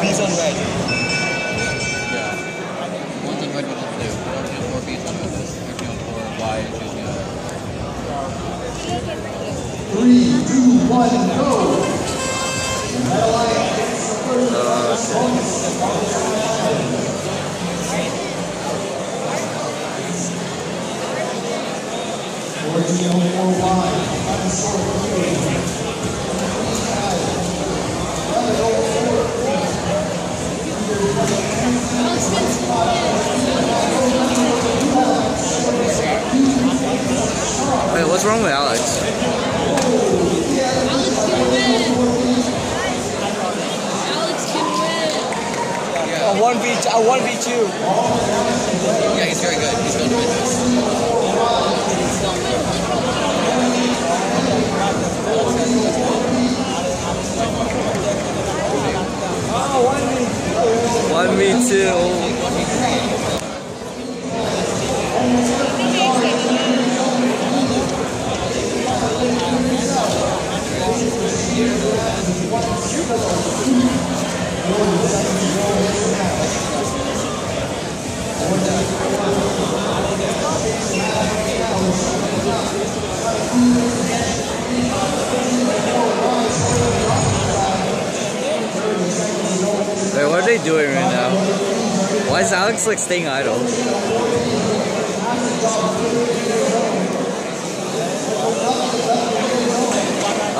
Bees on red. Yeah. One's on red, one's on blue. One's on four beats on red, everything on four Y and choose the other. Three, two, one, go. Red Alliance gets the first uh, Fourteen Wait, what's wrong with Alex? Alex can win. Alex can win. A one v a one v two. Yeah, he's very good. He's going to win this. One me too. What doing right now? Why is Alex like staying idle?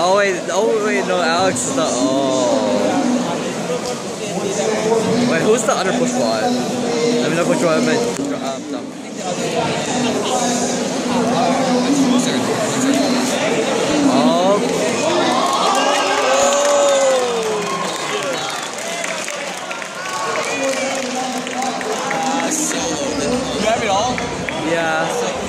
Oh wait, oh wait, no, Alex is the oh. Wait, who's the other push? I mean, not push bot, I meant um, no. Oh. You have it all. Yeah.